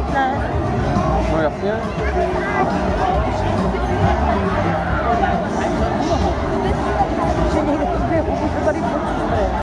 No, No, ja